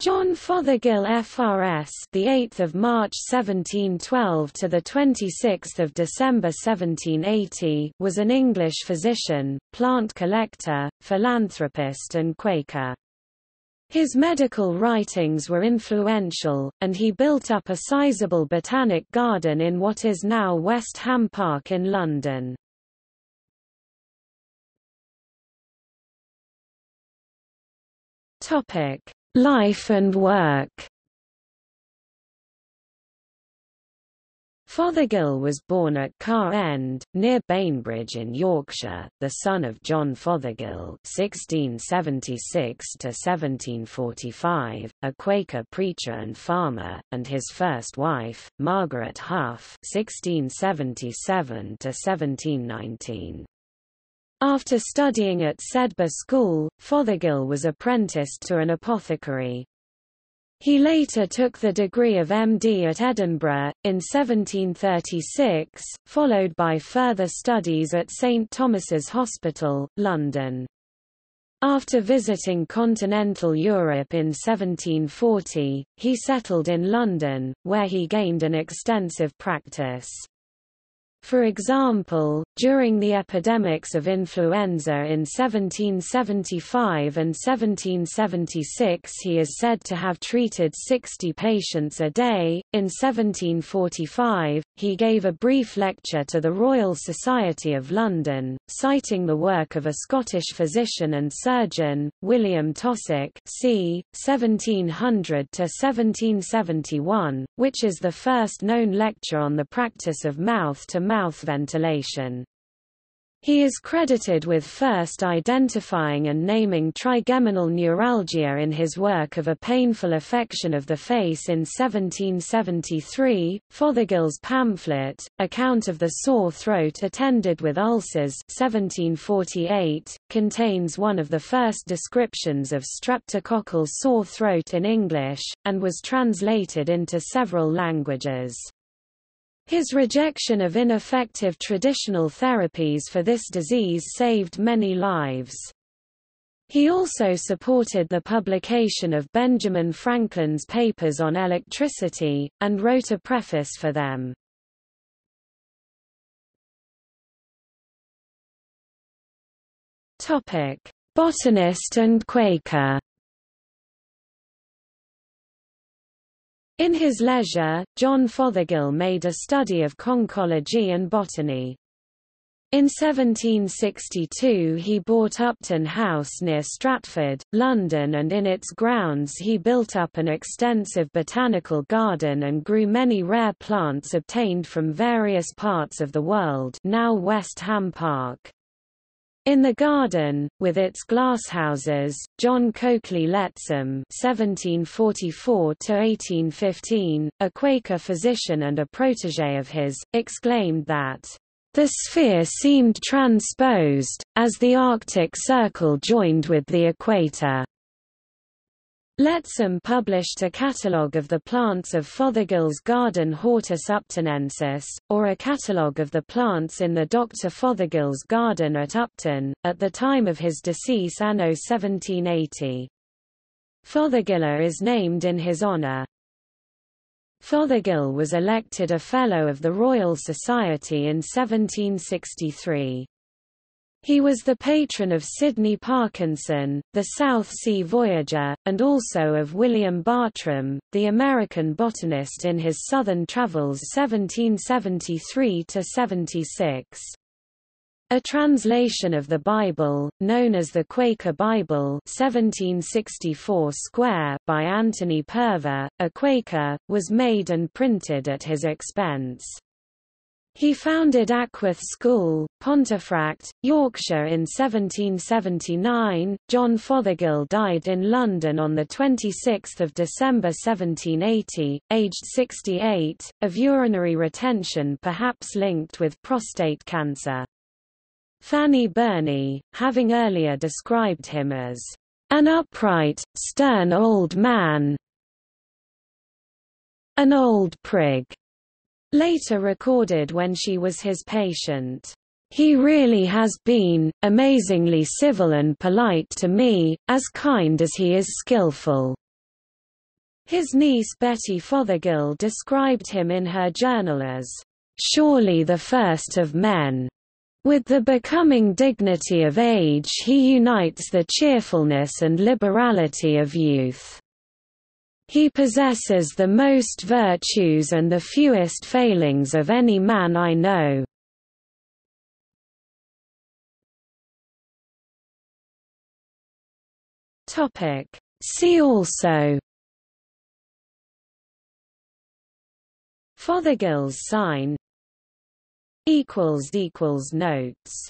John Fothergill FRS the 8th of March 1712 to the 26th of December 1780 was an English physician, plant collector, philanthropist and Quaker. His medical writings were influential, and he built up a sizable botanic garden in what is now West Ham Park in London. Topic Life and work Fothergill was born at Carr End, near Bainbridge in Yorkshire, the son of John Fothergill (1676–1745), a Quaker preacher and farmer, and his first wife, Margaret Hough (1677–1719). After studying at Sedbergh School, Fothergill was apprenticed to an apothecary. He later took the degree of MD at Edinburgh, in 1736, followed by further studies at St Thomas's Hospital, London. After visiting continental Europe in 1740, he settled in London, where he gained an extensive practice. For example, during the epidemics of influenza in 1775 and 1776 he is said to have treated 60 patients a day. In 1745, he gave a brief lecture to the Royal Society of London, citing the work of a Scottish physician and surgeon, William Tossach c. 1700–1771, which is the first known lecture on the practice of mouth-to-mouth mouth ventilation. He is credited with first identifying and naming trigeminal neuralgia in his work of a painful affection of the face in 1773. Fothergill's pamphlet, Account of the Sore Throat Attended with Ulcers 1748, contains one of the first descriptions of streptococcal sore throat in English, and was translated into several languages. His rejection of ineffective traditional therapies for this disease saved many lives. He also supported the publication of Benjamin Franklin's papers on electricity, and wrote a preface for them. Botanist and Quaker In his leisure, John Fothergill made a study of conchology and botany. In 1762 he bought Upton House near Stratford, London and in its grounds he built up an extensive botanical garden and grew many rare plants obtained from various parts of the world now West Ham Park. In the garden, with its glasshouses, John Coakley Lettsom (1744–1815), a Quaker physician and a protégé of his, exclaimed that the sphere seemed transposed, as the Arctic Circle joined with the equator. Lettsom published a catalogue of the plants of Fothergill's garden Hortus uptonensis, or a catalogue of the plants in the Dr. Fothergill's garden at Upton, at the time of his decease anno 1780. Fothergilla is named in his honour. Fothergill was elected a Fellow of the Royal Society in 1763. He was the patron of Sydney Parkinson, the South Sea voyager, and also of William Bartram, the American botanist in his Southern Travels 1773–76. A translation of the Bible, known as the Quaker Bible 1764 square by Anthony Purver, a Quaker, was made and printed at his expense. He founded Ackworth School, Pontefract, Yorkshire in 1779. John Fothergill died in London on 26 December 1780, aged 68, of urinary retention perhaps linked with prostate cancer. Fanny Burney, having earlier described him as an upright, stern old man, an old prig, later recorded when she was his patient. He really has been, amazingly civil and polite to me, as kind as he is skillful. His niece Betty Fothergill described him in her journal as, "...surely the first of men." With the becoming dignity of age he unites the cheerfulness and liberality of youth. He possesses the most virtues and the fewest failings of any man I know. See also. Fothergill's sign. Notes